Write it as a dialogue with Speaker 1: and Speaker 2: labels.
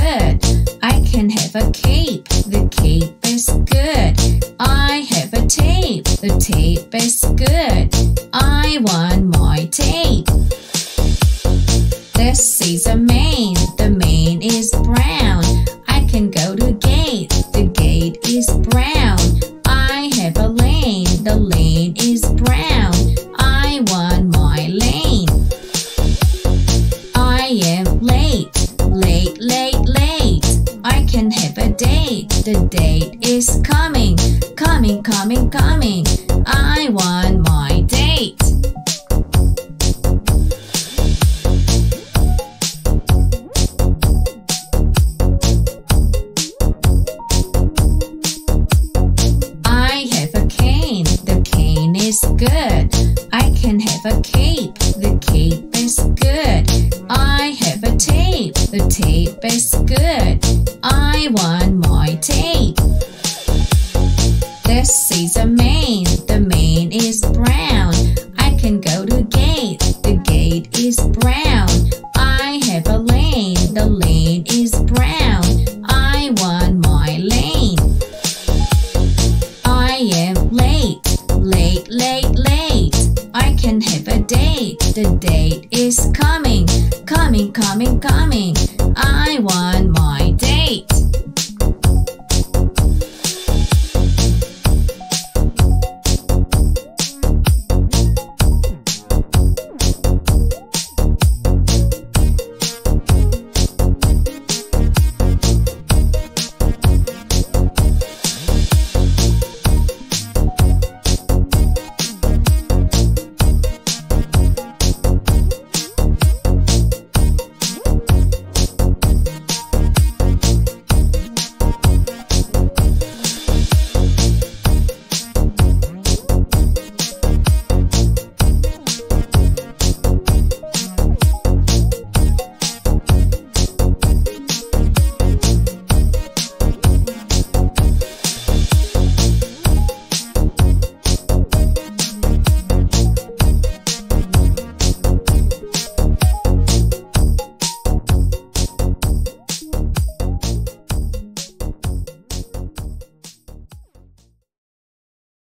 Speaker 1: good. I can have a cape. The cape is good. I have a tape. The tape is good. I want my tape. This is a mane. The mane is brown. I can go to gate. The gate is brown. I have a lane. The lane is brown. Can have a date. The date is coming. Coming, coming, coming. I want my date. I have a cane. The cane is good. I can have a cape. The cape is good. I have a tape. The tape is good. Is a mane. The mane is brown. I can go to gate. The gate is brown. I have a lane. The lane is brown. I want my lane. I am late, late, late, late. I can have a date. The date is coming, coming, coming, coming. I want